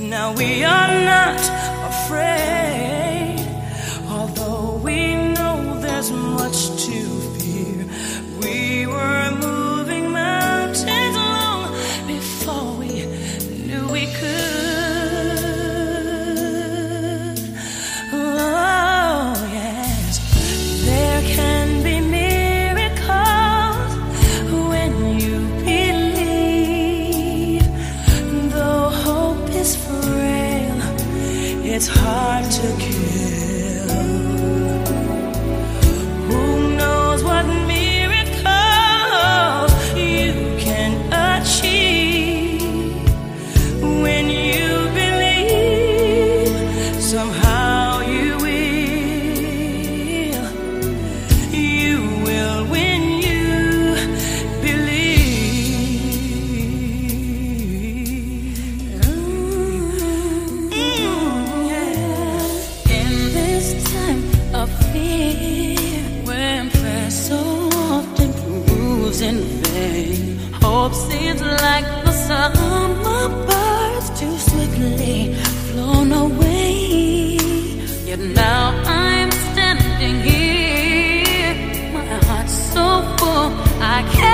Now we are not afraid. it's hard to kiss. in vain. Hope seems like the summer birds, too swiftly, flown away. Yet now I'm standing here, my heart's so full I can't.